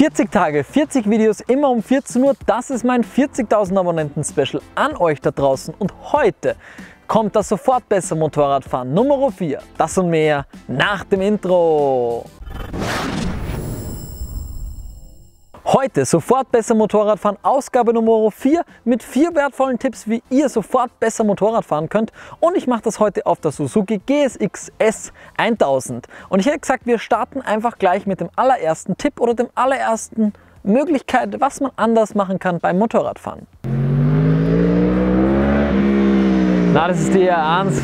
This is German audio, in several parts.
40 Tage, 40 Videos, immer um 14 Uhr. Das ist mein 40.000 Abonnenten Special an euch da draußen. Und heute kommt das sofort besser Motorradfahren Nummer 4. Das und mehr nach dem Intro. Heute sofort besser Motorradfahren, Ausgabe Nummer 4 mit vier wertvollen Tipps, wie ihr sofort besser Motorrad fahren könnt. Und ich mache das heute auf der Suzuki GSX S 1000. Und ich hätte gesagt, wir starten einfach gleich mit dem allerersten Tipp oder dem allerersten Möglichkeit, was man anders machen kann beim Motorradfahren. Na, das ist die R1.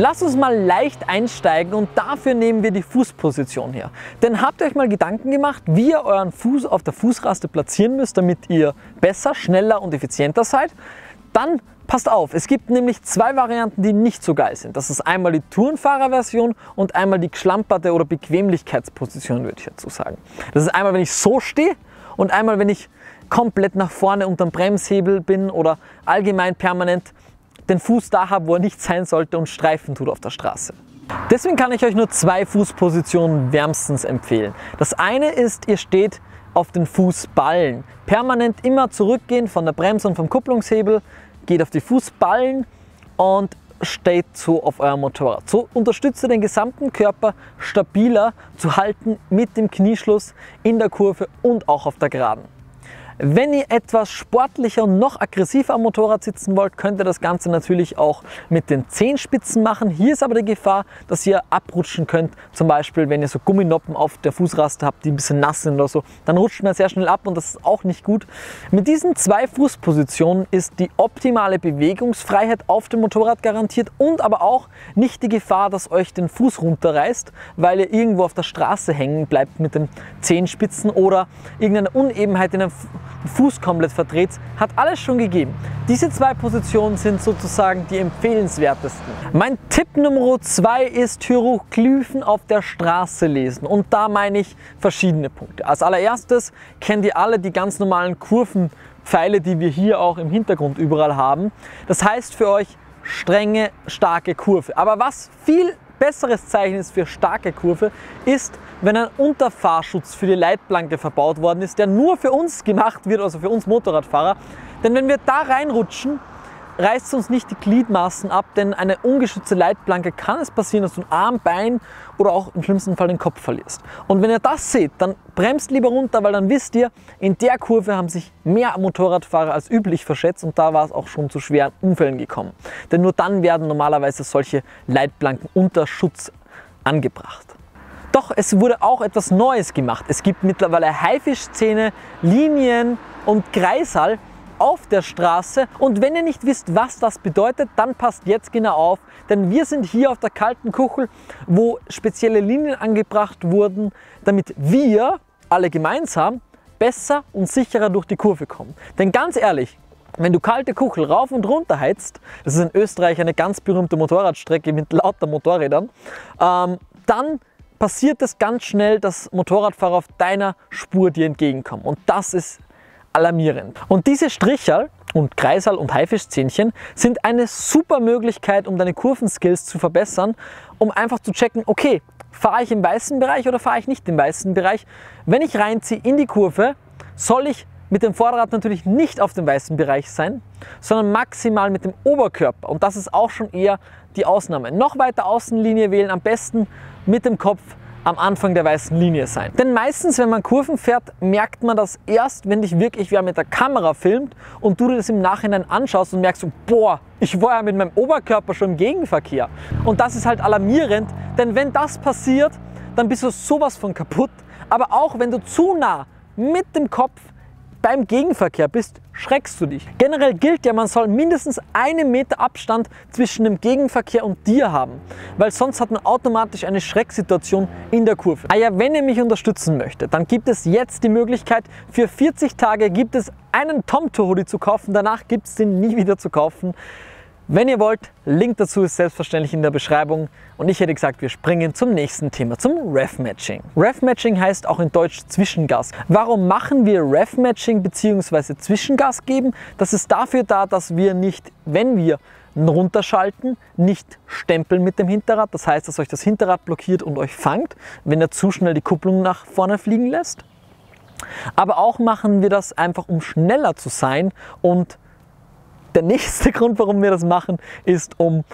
Lass uns mal leicht einsteigen und dafür nehmen wir die Fußposition her. Denn habt ihr euch mal Gedanken gemacht, wie ihr euren Fuß auf der Fußraste platzieren müsst, damit ihr besser, schneller und effizienter seid? Dann passt auf, es gibt nämlich zwei Varianten, die nicht so geil sind. Das ist einmal die Tourenfahrerversion und einmal die geschlamperte oder Bequemlichkeitsposition, würde ich dazu sagen. Das ist einmal, wenn ich so stehe und einmal, wenn ich komplett nach vorne unterm Bremshebel bin oder allgemein permanent den Fuß da habe, wo er nicht sein sollte und Streifen tut auf der Straße. Deswegen kann ich euch nur zwei Fußpositionen wärmstens empfehlen. Das eine ist, ihr steht auf den Fußballen. Permanent immer zurückgehen von der Bremse und vom Kupplungshebel, geht auf die Fußballen und steht so auf eurem Motorrad. So unterstützt ihr den gesamten Körper stabiler zu halten mit dem Knieschluss in der Kurve und auch auf der Geraden. Wenn ihr etwas sportlicher und noch aggressiver am Motorrad sitzen wollt, könnt ihr das Ganze natürlich auch mit den Zehenspitzen machen. Hier ist aber die Gefahr, dass ihr abrutschen könnt. Zum Beispiel, wenn ihr so Gumminoppen auf der Fußraste habt, die ein bisschen nass sind oder so, dann rutscht man sehr schnell ab und das ist auch nicht gut. Mit diesen zwei Fußpositionen ist die optimale Bewegungsfreiheit auf dem Motorrad garantiert und aber auch nicht die Gefahr, dass euch den Fuß runterreißt, weil ihr irgendwo auf der Straße hängen bleibt mit den Zehenspitzen oder irgendeine Unebenheit in einem Fuß komplett verdreht, hat alles schon gegeben. Diese zwei Positionen sind sozusagen die empfehlenswertesten. Mein Tipp Nummer zwei ist Hieroglyphen auf der Straße lesen und da meine ich verschiedene Punkte. Als allererstes kennt ihr alle die ganz normalen Kurvenpfeile, die wir hier auch im Hintergrund überall haben. Das heißt für euch strenge, starke Kurve. Aber was viel besseres Zeichen ist für starke Kurve, ist, wenn ein Unterfahrschutz für die Leitplanke verbaut worden ist, der nur für uns gemacht wird, also für uns Motorradfahrer. Denn wenn wir da reinrutschen, reißt uns nicht die Gliedmaßen ab, denn eine ungeschützte Leitplanke kann es passieren, dass du ein Arm, Bein oder auch im schlimmsten Fall den Kopf verlierst. Und wenn ihr das seht, dann bremst lieber runter, weil dann wisst ihr, in der Kurve haben sich mehr Motorradfahrer als üblich verschätzt und da war es auch schon zu schweren Unfällen gekommen. Denn nur dann werden normalerweise solche Leitplanken unter Schutz angebracht. Doch es wurde auch etwas Neues gemacht. Es gibt mittlerweile Haifischzähne, Linien und Kreisal, auf der Straße. Und wenn ihr nicht wisst, was das bedeutet, dann passt jetzt genau auf, denn wir sind hier auf der kalten Kuchel, wo spezielle Linien angebracht wurden, damit wir alle gemeinsam besser und sicherer durch die Kurve kommen. Denn ganz ehrlich, wenn du kalte Kuchel rauf und runter heizt, das ist in Österreich eine ganz berühmte Motorradstrecke mit lauter Motorrädern, ähm, dann passiert es ganz schnell, dass Motorradfahrer auf deiner Spur dir entgegenkommen. Und das ist alarmierend. Und diese Stricherl und Kreisal und Haifischzähnchen sind eine super Möglichkeit, um deine Kurvenskills zu verbessern, um einfach zu checken, okay, fahre ich im weißen Bereich oder fahre ich nicht im weißen Bereich? Wenn ich reinziehe in die Kurve, soll ich mit dem Vorderrad natürlich nicht auf dem weißen Bereich sein, sondern maximal mit dem Oberkörper. Und das ist auch schon eher die Ausnahme. Noch weiter Außenlinie wählen, am besten mit dem Kopf am Anfang der weißen Linie sein. Denn meistens, wenn man Kurven fährt, merkt man das erst, wenn dich wirklich wer mit der Kamera filmt und du dir das im Nachhinein anschaust und merkst, boah, ich war ja mit meinem Oberkörper schon im Gegenverkehr. Und das ist halt alarmierend, denn wenn das passiert, dann bist du sowas von kaputt. Aber auch wenn du zu nah mit dem Kopf beim Gegenverkehr bist, schreckst du dich. Generell gilt ja, man soll mindestens einen Meter Abstand zwischen dem Gegenverkehr und dir haben, weil sonst hat man automatisch eine Schrecksituation in der Kurve. Ah ja, wenn ihr mich unterstützen möchtet, dann gibt es jetzt die Möglichkeit, für 40 Tage gibt es einen Tom Tour Hoodie zu kaufen, danach gibt es den nie wieder zu kaufen. Wenn ihr wollt, Link dazu ist selbstverständlich in der Beschreibung. Und ich hätte gesagt, wir springen zum nächsten Thema, zum Ref-Matching. Ref-Matching heißt auch in Deutsch Zwischengas. Warum machen wir Ref-Matching bzw. Zwischengas geben? Das ist dafür da, dass wir nicht, wenn wir runterschalten, nicht stempeln mit dem Hinterrad. Das heißt, dass euch das Hinterrad blockiert und euch fangt, wenn ihr zu schnell die Kupplung nach vorne fliegen lässt. Aber auch machen wir das einfach, um schneller zu sein. Und der nächste Grund, warum wir das machen, ist, um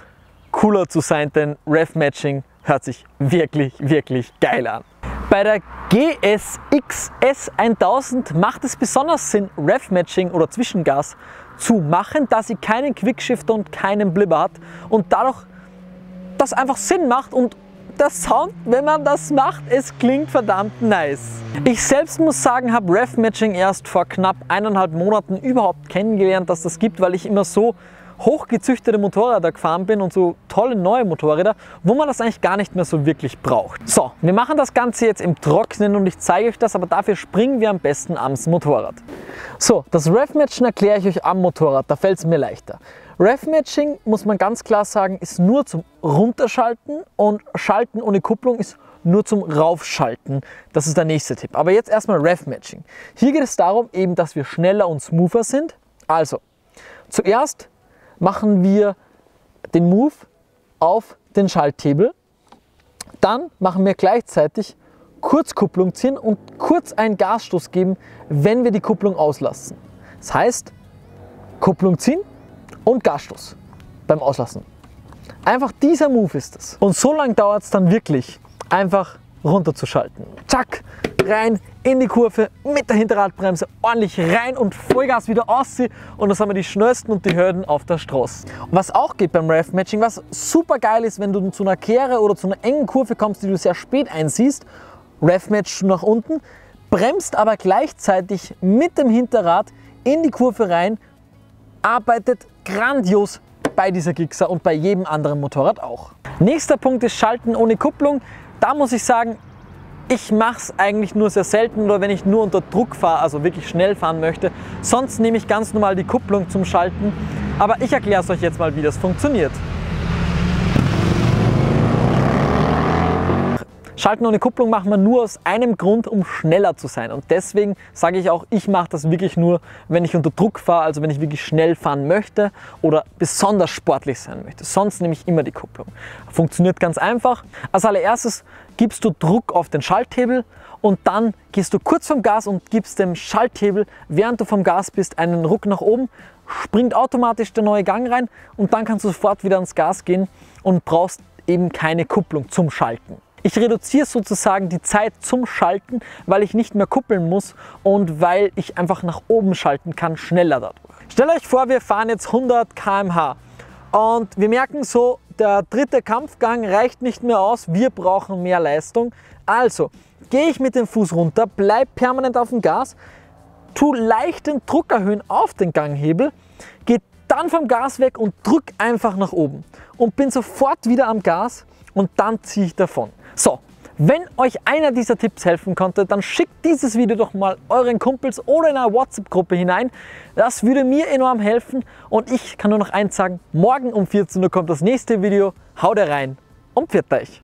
cooler zu sein, denn Rev Matching hört sich wirklich, wirklich geil an. Bei der GSX S1000 macht es besonders Sinn, Rev Matching oder Zwischengas zu machen, da sie keinen Quickshifter und keinen Blibber hat und dadurch das einfach Sinn macht und der Sound, wenn man das macht, es klingt verdammt nice. Ich selbst muss sagen, habe Rev Matching erst vor knapp eineinhalb Monaten überhaupt kennengelernt, dass das gibt, weil ich immer so hochgezüchtete Motorräder gefahren bin und so tolle neue Motorräder, wo man das eigentlich gar nicht mehr so wirklich braucht. So, wir machen das Ganze jetzt im Trocknen und ich zeige euch das, aber dafür springen wir am besten ans Motorrad. So, das Rev-Matchen erkläre ich euch am Motorrad, da fällt es mir leichter. Rev-Matching, muss man ganz klar sagen, ist nur zum Runterschalten und Schalten ohne Kupplung ist nur zum Raufschalten. Das ist der nächste Tipp. Aber jetzt erstmal Rev-Matching. Hier geht es darum, eben, dass wir schneller und smoother sind. Also, zuerst machen wir den Move auf den Schalthebel. Dann machen wir gleichzeitig Kurzkupplung ziehen und kurz einen Gasstoß geben, wenn wir die Kupplung auslassen. Das heißt, Kupplung ziehen und Gasstoß beim Auslassen. Einfach dieser Move ist es. Und so lange dauert es dann wirklich, einfach runterzuschalten. Zack, rein in die Kurve mit der Hinterradbremse, ordentlich rein und Vollgas wieder ausziehen und das haben wir die schnellsten und die Hürden auf der Straße. Was auch geht beim Rev Matching, was super geil ist, wenn du zu einer Kehre oder zu einer engen Kurve kommst, die du sehr spät einsiehst, Rev Match nach unten, bremst aber gleichzeitig mit dem Hinterrad in die Kurve rein, arbeitet grandios bei dieser Gixxer und bei jedem anderen Motorrad auch. Nächster Punkt ist Schalten ohne Kupplung. Da muss ich sagen, ich mache es eigentlich nur sehr selten oder wenn ich nur unter Druck fahre, also wirklich schnell fahren möchte. Sonst nehme ich ganz normal die Kupplung zum Schalten. Aber ich erkläre es euch jetzt mal, wie das funktioniert. Schalten ohne Kupplung machen wir nur aus einem Grund, um schneller zu sein. Und deswegen sage ich auch, ich mache das wirklich nur, wenn ich unter Druck fahre, also wenn ich wirklich schnell fahren möchte oder besonders sportlich sein möchte. Sonst nehme ich immer die Kupplung. Funktioniert ganz einfach. Als allererstes gibst du Druck auf den Schalthebel und dann gehst du kurz vom Gas und gibst dem Schalthebel, während du vom Gas bist, einen Ruck nach oben, springt automatisch der neue Gang rein und dann kannst du sofort wieder ans Gas gehen und brauchst eben keine Kupplung zum Schalten. Ich reduziere sozusagen die Zeit zum Schalten, weil ich nicht mehr kuppeln muss und weil ich einfach nach oben schalten kann, schneller dadurch. Stellt euch vor, wir fahren jetzt 100 km/h und wir merken so, der dritte Kampfgang reicht nicht mehr aus, wir brauchen mehr Leistung. Also gehe ich mit dem Fuß runter, bleib permanent auf dem Gas, tu leicht den Druck erhöhen auf den Ganghebel, gehe dann vom Gas weg und drück einfach nach oben und bin sofort wieder am Gas und dann ziehe ich davon. So, wenn euch einer dieser Tipps helfen konnte, dann schickt dieses Video doch mal euren Kumpels oder in eine WhatsApp-Gruppe hinein. Das würde mir enorm helfen und ich kann nur noch eins sagen, morgen um 14 Uhr kommt das nächste Video. Haut rein und pfiat euch!